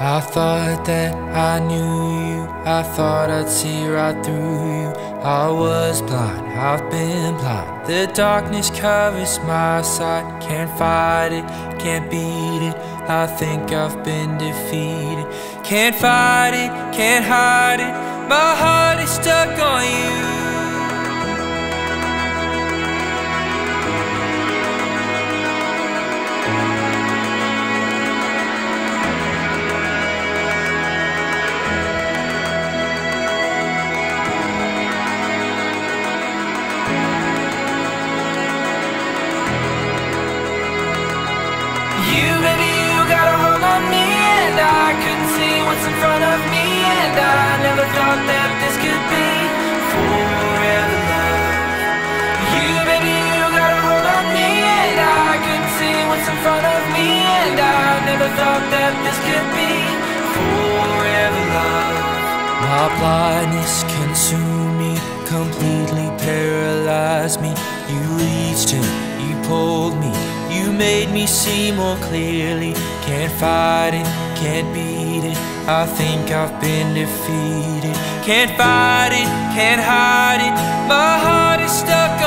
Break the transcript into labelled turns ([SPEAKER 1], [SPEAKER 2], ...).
[SPEAKER 1] I thought that I knew you. I thought I'd see right through you. I was blind, I've been blind. The darkness covers my sight. Can't fight it, can't beat it. I think I've been defeated. Can't fight it, can't hide it. My heart is stuck on you. Never thought that this could be forever love My blindness consumed me Completely paralyzed me You reached in, you pulled me you made me see more clearly. Can't fight it, can't beat it. I think I've been defeated. Can't fight it, can't hide it. My heart is stuck